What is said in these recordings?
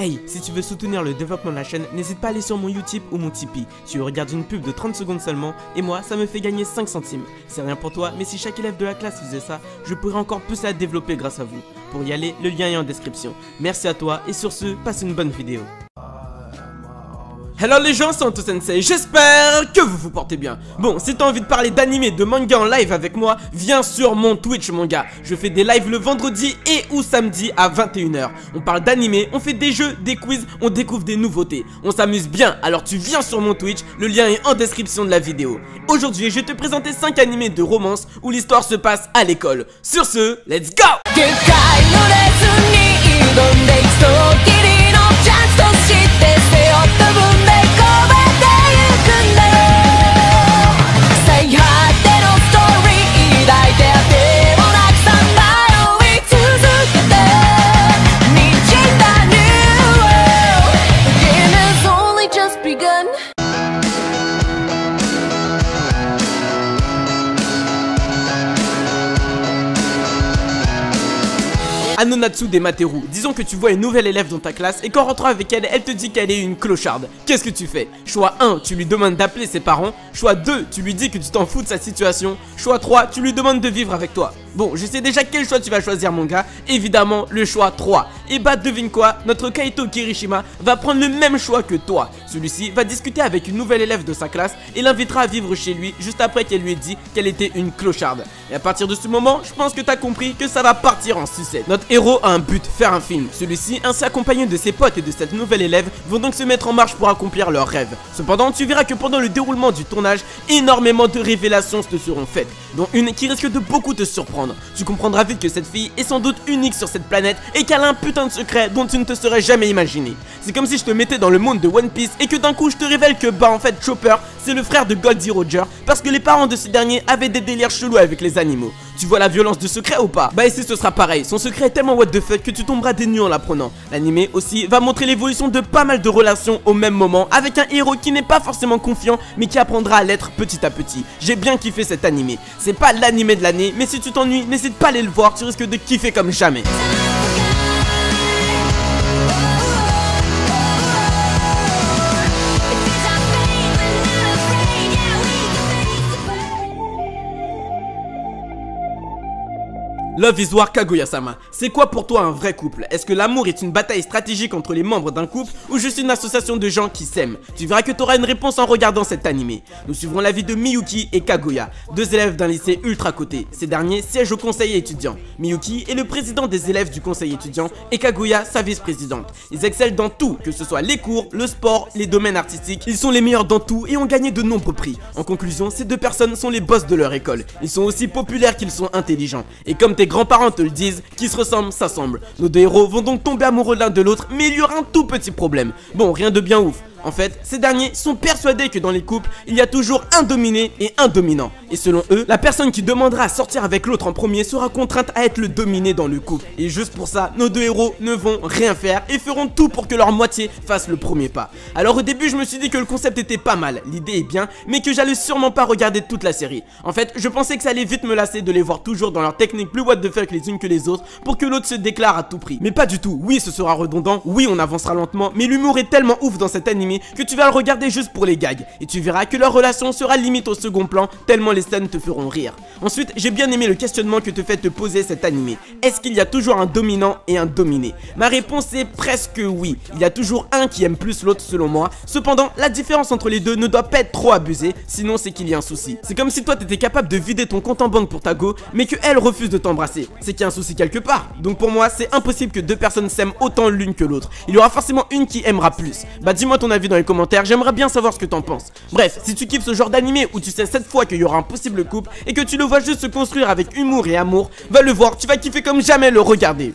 Hey, si tu veux soutenir le développement de la chaîne, n'hésite pas à aller sur mon Utip ou mon Tipeee. Tu regardes une pub de 30 secondes seulement, et moi, ça me fait gagner 5 centimes. C'est rien pour toi, mais si chaque élève de la classe faisait ça, je pourrais encore plus la développer grâce à vous. Pour y aller, le lien est en description. Merci à toi, et sur ce, passe une bonne vidéo. Hello les gens, c'est Anto Sensei, j'espère que vous vous portez bien. Bon, si t'as envie de parler d'anime, de manga en live avec moi, viens sur mon Twitch mon gars. Je fais des lives le vendredi et ou samedi à 21h On parle d'anime, on fait des jeux, des quiz, on découvre des nouveautés. On s'amuse bien, alors tu viens sur mon Twitch, le lien est en description de la vidéo. Aujourd'hui, je vais te présenter 5 animés de romance où l'histoire se passe à l'école. Sur ce, let's go Anonatsu des Materu. Disons que tu vois une nouvelle élève dans ta classe et qu'en rentrant avec elle, elle te dit qu'elle est une clocharde. Qu'est-ce que tu fais? Choix 1, tu lui demandes d'appeler ses parents. Choix 2, tu lui dis que tu t'en fous de sa situation. Choix 3, tu lui demandes de vivre avec toi. Bon, je sais déjà quel choix tu vas choisir mon gars, évidemment le choix 3. Et bah devine quoi, notre Kaito Kirishima va prendre le même choix que toi. Celui-ci va discuter avec une nouvelle élève de sa classe et l'invitera à vivre chez lui juste après qu'elle lui ait dit qu'elle était une clocharde. Et à partir de ce moment, je pense que t'as compris que ça va partir en sucette. Notre héros a un but, faire un film. Celui-ci, ainsi accompagné de ses potes et de cette nouvelle élève, vont donc se mettre en marche pour accomplir leur rêve. Cependant, tu verras que pendant le déroulement du tournage, énormément de révélations te seront faites, dont une qui risque de beaucoup te surprendre. Tu comprendras vite que cette fille est sans doute unique sur cette planète et qu'elle a un putain de secret dont tu ne te serais jamais imaginé. C'est comme si je te mettais dans le monde de One Piece et que d'un coup je te révèle que bah en fait Chopper c'est le frère de Goldie Roger parce que les parents de ce dernier avaient des délires chelous avec les animaux. Tu vois la violence de secret ou pas? Bah ici ce sera pareil, son secret est tellement what the fuck que tu tomberas des nues en l'apprenant. L'animé aussi va montrer l'évolution de pas mal de relations au même moment avec un héros qui n'est pas forcément confiant mais qui apprendra à l'être petit à petit. J'ai bien kiffé cet animé. C'est pas l'animé de l'année mais si tu t'ennuies n'hésite pas à aller le voir, tu risques de kiffer comme jamais. Love is War Kaguya-sama. C'est quoi pour toi un vrai couple? Est-ce que l'amour est une bataille stratégique entre les membres d'un couple ou juste une association de gens qui s'aiment? Tu verras que tu auras une réponse en regardant cet animé. Nous suivrons la vie de Miyuki et Kaguya, deux élèves d'un lycée ultra coté. Ces derniers siègent au conseil étudiant. Miyuki est le président des élèves du conseil étudiant et Kaguya sa vice-présidente. Ils excellent dans tout, que ce soit les cours, le sport, les domaines artistiques. Ils sont les meilleurs dans tout et ont gagné de nombreux prix. En conclusion, ces deux personnes sont les boss de leur école. Ils sont aussi populaires qu'ils sont intelligents. Et comme tes grands-parents te le disent, qui se ressemblent s'assemblent. Nos deux héros vont donc tomber amoureux l'un de l'autre, mais il y aura un tout petit problème. Bon, rien de bien ouf. En fait, ces derniers sont persuadés que dans les couples, il y a toujours un dominé et un dominant. Et selon eux, la personne qui demandera à sortir avec l'autre en premier sera contrainte à être le dominé dans le couple. Et juste pour ça, nos deux héros ne vont rien faire et feront tout pour que leur moitié fasse le premier pas. Alors au début, je me suis dit que le concept était pas mal, l'idée est bien, mais que j'allais sûrement pas regarder toute la série. En fait, je pensais que ça allait vite me lasser de les voir toujours dans leur technique plus what the fuck les unes que les autres pour que l'autre se déclare à tout prix. Mais pas du tout, oui ce sera redondant, oui on avancera lentement, mais l'humour est tellement ouf dans cet anime que tu vas le regarder juste pour les gags et tu verras que leur relation sera limite au second plan tellement les scènes te feront rire. Ensuite, j'ai bien aimé le questionnement que te fait te poser cet animé. Est-ce qu'il y a toujours un dominant et un dominé? Ma réponse est presque oui. Il y a toujours un qui aime plus l'autre selon moi. Cependant, la différence entre les deux ne doit pas être trop abusée, sinon c'est qu'il y a un souci. C'est comme si toi t'étais capable de vider ton compte en banque pour ta go, mais que elle refuse de t'embrasser. C'est qu'il y a un souci quelque part. Donc pour moi, c'est impossible que deux personnes s'aiment autant l'une que l'autre. Il y aura forcément une qui aimera plus. Bah dis-moi ton avis dans les commentaires j'aimerais bien savoir ce que t'en penses. Bref, si tu kiffes ce genre d'animé où tu sais cette fois qu'il y aura un possible couple et que tu le vois juste se construire avec humour et amour, va le voir, tu vas kiffer comme jamais le regarder.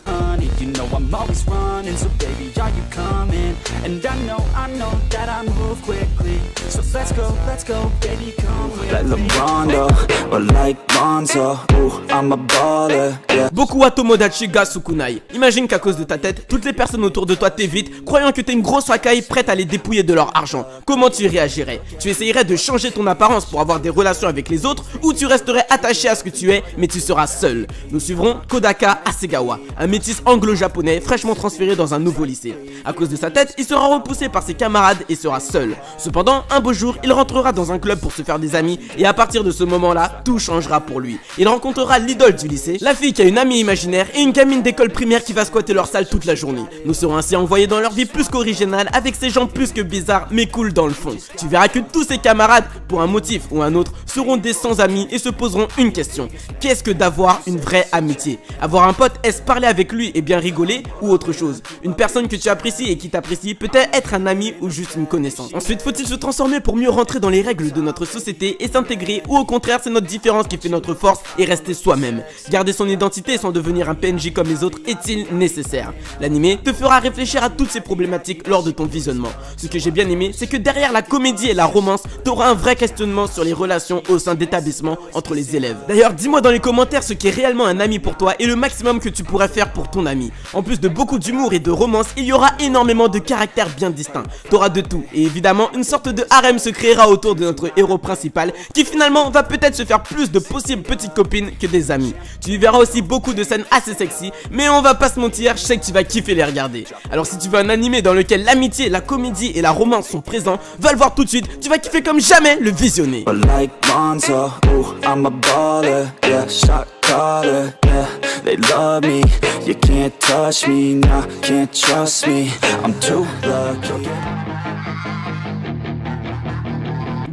Beaucoup à Tomodachi ga Sukunai. Imagine qu'à cause de ta tête, toutes les personnes autour de toi t'évitent, croyant que t'es une grosse racaille prête à les dépouiller de leur argent. Comment tu réagirais? Tu essayerais de changer ton apparence pour avoir des relations avec les autres ou tu resterais attaché à ce que tu es mais tu seras seul? Nous suivrons Kodaka Asegawa, un métis anglo-japonais fraîchement transféré dans un nouveau lycée. À cause de sa tête, il sera repoussé par ses camarades et sera seul. Cependant, un beau jour, il rentrera dans un club pour se faire des amis et à partir de ce moment-là, tout changera pour lui. Il rencontrera l'idole du lycée, la fille qui a une amie imaginaire et une gamine d'école primaire qui va squatter leur salle toute la journée. Nous serons ainsi envoyés dans leur vie plus qu'originale avec ces gens plus que bizarres mais cool dans le fond. Tu verras que tous ses camarades, pour un motif ou un autre, seront des sans amis et se poseront une question. Qu'est-ce que d'avoir une vraie amitié? Avoir un pote, est-ce parler avec lui et bien rigoler? Ou autre chose Une personne que tu apprécies et qui t'apprécie peut-être être un ami ou juste une connaissance. Ensuite, faut-il se transformer pour mieux rentrer dans les règles de notre société et s'intégrer ou au contraire c'est notre différence qui fait notre force et rester soi-même? Garder son identité sans devenir un PNJ comme les autres est-il nécessaire? L'animé te fera réfléchir à toutes ces problématiques lors de ton visionnement. Ce que j'ai bien aimé, c'est que derrière la comédie et la romance, t'auras un vrai questionnement sur les relations au sein d'établissements entre les élèves. D'ailleurs, dis-moi dans les commentaires ce qui est réellement un ami pour toi et le maximum que tu pourrais faire pour ton ami. En plus de beaucoup d'humour et de romance, il y aura énormément de caractères bien distincts. T'auras de tout et évidemment une sorte de harem se créera autour de notre héros principal qui finalement va peut-être se faire plus de possibles petites copines que des amis. Tu y verras aussi beaucoup de scènes assez sexy, mais on va pas se mentir, je sais que tu vas kiffer les regarder. Alors si tu veux un animé dans lequel l'amitié, la comédie et la romance sont présents, va le voir tout de suite, tu vas kiffer comme jamais le visionner. caller, yeah, they love me. You can't touch me, nah, can't trust me. I'm too lucky.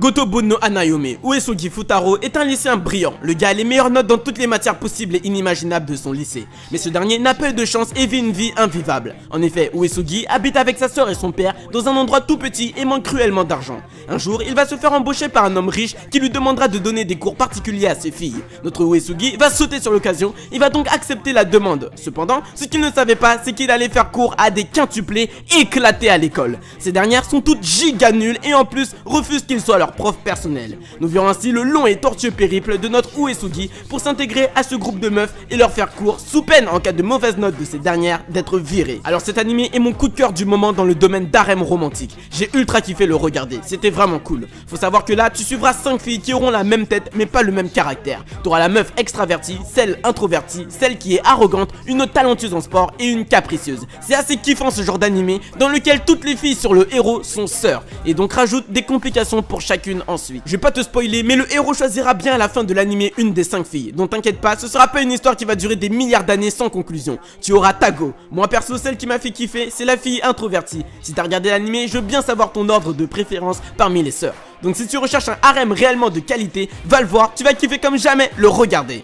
No Anayome, Uesugi Futaro, est un lycéen brillant. Le gars a les meilleures notes dans toutes les matières possibles et inimaginables de son lycée. Mais ce dernier n'a pas eu de chance et vit une vie invivable. En effet, Uesugi habite avec sa soeur et son père dans un endroit tout petit et manque cruellement d'argent. Un jour, il va se faire embaucher par un homme riche qui lui demandera de donner des cours particuliers à ses filles. Notre Uesugi va sauter sur l'occasion, il va donc accepter la demande. Cependant, ce qu'il ne savait pas, c'est qu'il allait faire cours à des quintuplés éclatés à l'école. Ces dernières sont toutes giga nulles et en plus refusent qu'il soit leur prof personnel. Nous verrons ainsi le long et tortueux périple de notre Uesugi pour s'intégrer à ce groupe de meufs et leur faire cours sous peine en cas de mauvaise note de ces dernières d'être virées. Alors cet animé est mon coup de cœur du moment dans le domaine d'harem romantique. J'ai ultra kiffé le regarder, c'était vraiment cool. Faut savoir que là tu suivras 5 filles qui auront la même tête mais pas le même caractère. T'auras la meuf extravertie, celle introvertie, celle qui est arrogante, une talentueuse en sport et une capricieuse. C'est assez kiffant ce genre d'animé dans lequel toutes les filles sur le héros sont sœurs et donc rajoute des complications pour chaque ensuite. Je vais pas te spoiler, mais le héros choisira bien à la fin de l'animé une des 5 filles. Donc t'inquiète pas, ce sera pas une histoire qui va durer des milliards d'années sans conclusion. Tu auras Tago. Moi perso, celle qui m'a fait kiffer, c'est la fille introvertie. Si t'as regardé l'animé, je veux bien savoir ton ordre de préférence parmi les sœurs. Donc si tu recherches un harem réellement de qualité, va le voir, tu vas kiffer comme jamais le regarder.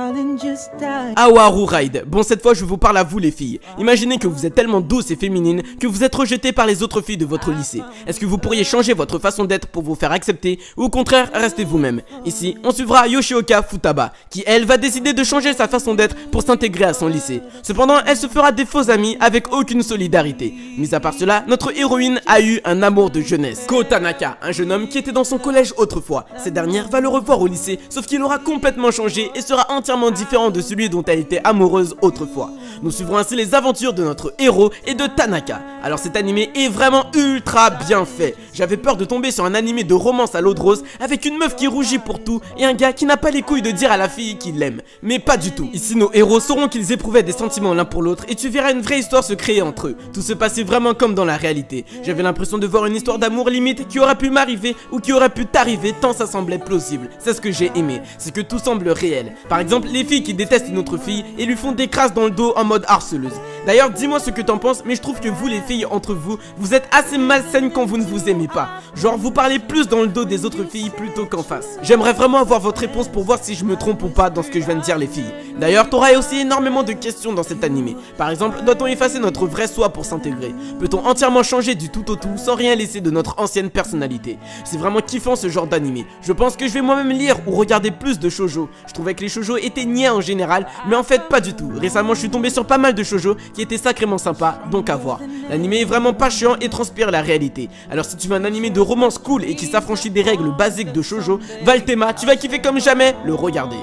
Awaru Ride. Bon, cette fois, je vous parle à vous, les filles. Imaginez que vous êtes tellement douce et féminine que vous êtes rejetée par les autres filles de votre lycée. Est-ce que vous pourriez changer votre façon d'être pour vous faire accepter ou au contraire, rester vous-même? Ici, on suivra Yoshioka Futaba, qui elle va décider de changer sa façon d'être pour s'intégrer à son lycée. Cependant, elle se fera des faux amis avec aucune solidarité. Mis à part cela, notre héroïne a eu un amour de jeunesse. Ko Tanaka, un jeune homme qui était dans son collège autrefois. Cette dernière va le revoir au lycée, sauf qu'il aura complètement changé et sera entièrement différent de celui dont elle était amoureuse autrefois. Nous suivrons ainsi les aventures de notre héros et de Tanaka. Alors cet animé est vraiment ultra bien fait. J'avais peur de tomber sur un animé de romance à l'eau de rose avec une meuf qui rougit pour tout et un gars qui n'a pas les couilles de dire à la fille qu'il l'aime. Mais pas du tout. Ici nos héros sauront qu'ils éprouvaient des sentiments l'un pour l'autre et tu verras une vraie histoire se créer entre eux. Tout se passait vraiment comme dans la réalité. J'avais l'impression de voir une histoire d'amour limite qui aurait pu m'arriver ou qui aurait pu t'arriver tant ça semblait plausible. C'est ce que j'ai aimé, c'est que tout semble réel. Par exemple, les filles qui détestent une autre fille et lui font des crasses dans le dos en mode harceleuse. D'ailleurs, dis-moi ce que t'en penses, mais je trouve que vous les filles entre vous, vous êtes assez malsaines quand vous ne vous aimez pas. Genre, vous parlez plus dans le dos des autres filles plutôt qu'en face. J'aimerais vraiment avoir votre réponse pour voir si je me trompe ou pas dans ce que je viens de dire les filles. D'ailleurs, t'auras aussi énormément de questions dans cet animé. Par exemple, doit-on effacer notre vrai soi pour s'intégrer? Peut-on entièrement changer du tout au tout sans rien laisser de notre ancienne personnalité? C'est vraiment kiffant ce genre d'animé. Je pense que je vais moi-même lire ou regarder plus de shoujo. Je trouvais que les shoujo étaient en général, mais en fait pas du tout. Récemment, je suis tombé sur pas mal de shoujo qui était sacrément sympa, donc à voir. L'animé est vraiment pas chiant et transpire la réalité. Alors si tu veux un animé de romance cool et qui s'affranchit des règles basiques de shoujo, Valtema, tu vas kiffer comme jamais le regarder.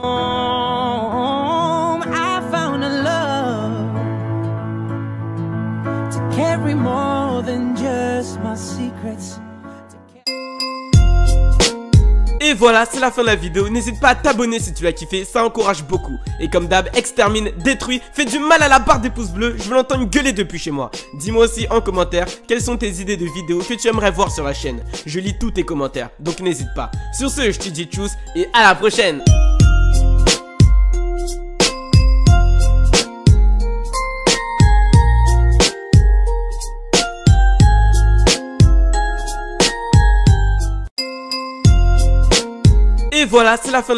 Et voilà, c'est la fin de la vidéo. N'hésite pas à t'abonner si tu l'as kiffé, ça encourage beaucoup. Et comme d'hab, extermine, détruit, fais du mal à la barre des pouces bleus. Je veux l'entendre gueuler depuis chez moi. Dis-moi aussi en commentaire quelles sont tes idées de vidéos que tu aimerais voir sur la chaîne. Je lis tous tes commentaires, donc n'hésite pas. Sur ce, je te dis tchuss et à la prochaine. Voilà, c'est la fin